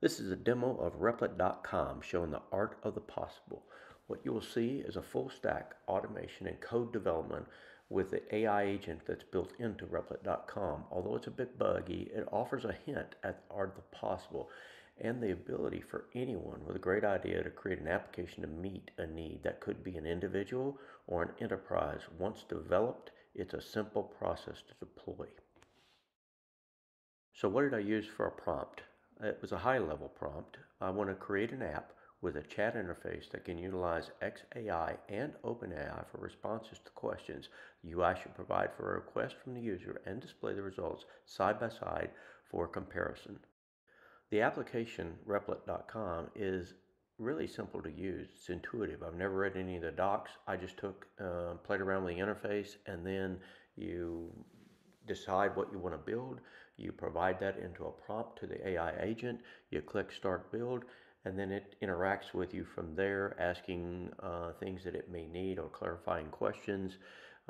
This is a demo of Replit.com showing the art of the possible. What you will see is a full stack automation and code development with the AI agent that's built into Replit.com. Although it's a bit buggy, it offers a hint at the art of the possible and the ability for anyone with a great idea to create an application to meet a need that could be an individual or an enterprise. Once developed, it's a simple process to deploy. So what did I use for a prompt? It was a high level prompt. I want to create an app with a chat interface that can utilize XAI and OpenAI for responses to questions. The UI should provide for a request from the user and display the results side by side for comparison. The application, Replit.com, is really simple to use. It's intuitive. I've never read any of the docs. I just took, uh, played around with the interface, and then you decide what you want to build. You provide that into a prompt to the AI agent. You click Start Build, and then it interacts with you from there, asking uh, things that it may need or clarifying questions,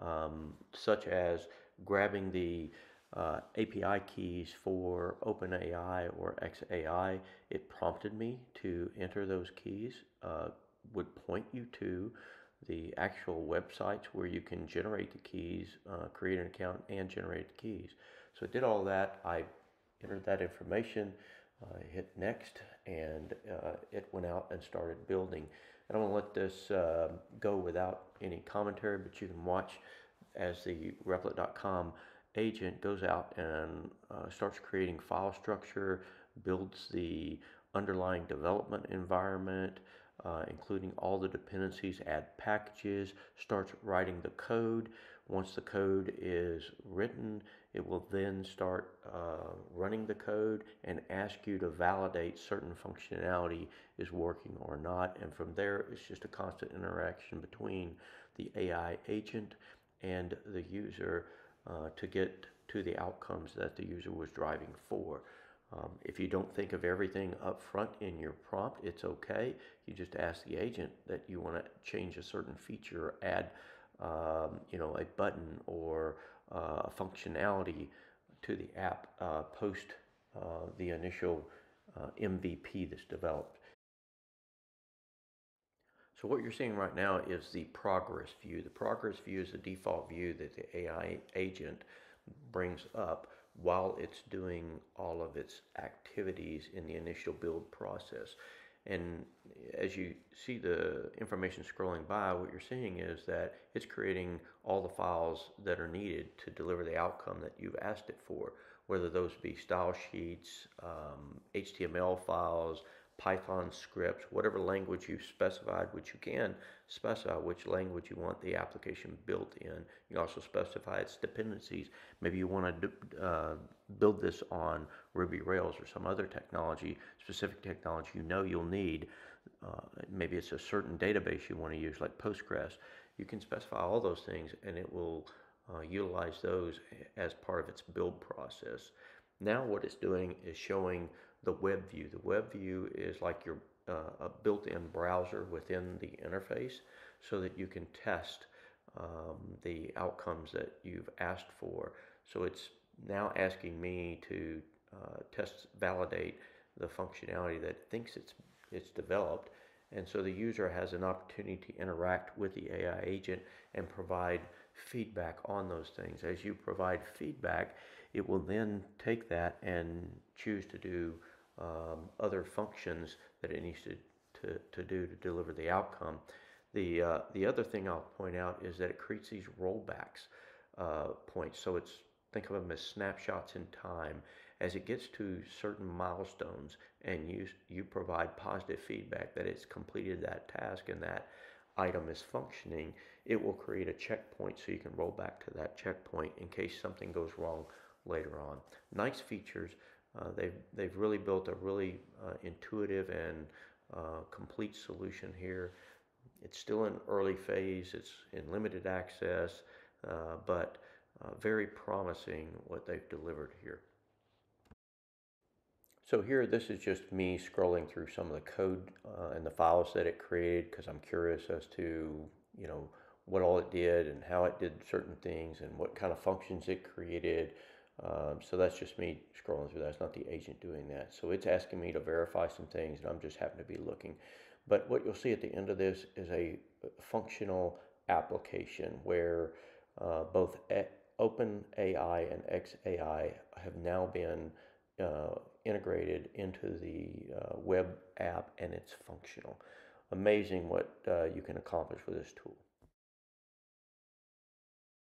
um, such as grabbing the uh, API keys for OpenAI or XAI. It prompted me to enter those keys, uh, would point you to the actual websites where you can generate the keys, uh, create an account, and generate the keys. So I did all that. I entered that information, uh, hit next, and uh, it went out and started building. And I'm going to let this uh, go without any commentary, but you can watch as the Replit.com agent goes out and uh, starts creating file structure, builds the underlying development environment, uh, including all the dependencies, add packages, starts writing the code. Once the code is written, it will then start uh, running the code and ask you to validate certain functionality is working or not. And from there, it's just a constant interaction between the AI agent and the user uh, to get to the outcomes that the user was driving for. Um, if you don't think of everything up front in your prompt, it's okay. You just ask the agent that you want to change a certain feature add, um, you know, a button or uh, a functionality to the app uh, post uh, the initial uh, MVP that's developed. So what you're seeing right now is the progress view. The progress view is the default view that the AI agent brings up while it's doing all of its activities in the initial build process. And as you see the information scrolling by, what you're seeing is that it's creating all the files that are needed to deliver the outcome that you've asked it for, whether those be style sheets, um, HTML files, Python scripts, whatever language you've specified, which you can specify which language you want the application built in. You also specify its dependencies. Maybe you want to uh, build this on Ruby Rails or some other technology, specific technology you know you'll need. Uh, maybe it's a certain database you want to use, like Postgres. You can specify all those things, and it will uh, utilize those as part of its build process. Now what it's doing is showing the web view. The web view is like your uh, a built-in browser within the interface so that you can test um, the outcomes that you've asked for. So it's now asking me to uh, test, validate the functionality that it thinks it's, it's developed. And so the user has an opportunity to interact with the AI agent and provide feedback on those things. As you provide feedback, it will then take that and choose to do um, other functions that it needs to, to, to do to deliver the outcome. The, uh, the other thing I'll point out is that it creates these rollbacks uh, points. So it's think of them as snapshots in time. As it gets to certain milestones and you, you provide positive feedback that it's completed that task and that item is functioning, it will create a checkpoint so you can roll back to that checkpoint in case something goes wrong later on. Nice features. Uh, they've, they've really built a really uh, intuitive and uh, complete solution here. It's still in early phase, it's in limited access, uh, but uh, very promising what they've delivered here. So here, this is just me scrolling through some of the code uh, and the files that it created because I'm curious as to, you know, what all it did and how it did certain things and what kind of functions it created. Um, so that's just me scrolling through that. It's not the agent doing that. So it's asking me to verify some things, and I'm just happen to be looking. But what you'll see at the end of this is a functional application where uh, both OpenAI and XAI have now been uh, integrated into the uh, web app, and it's functional. Amazing what uh, you can accomplish with this tool.